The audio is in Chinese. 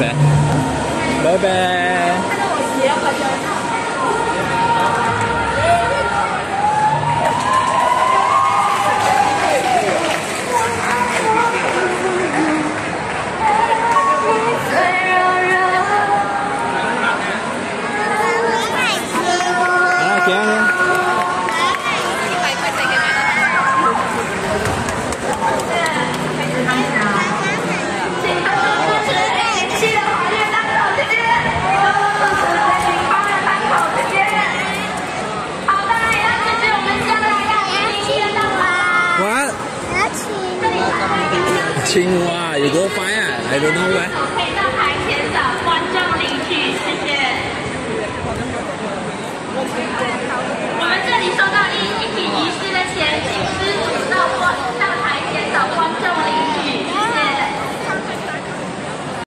拜，拜拜。青蛙，有多烦呀、啊？还有那个。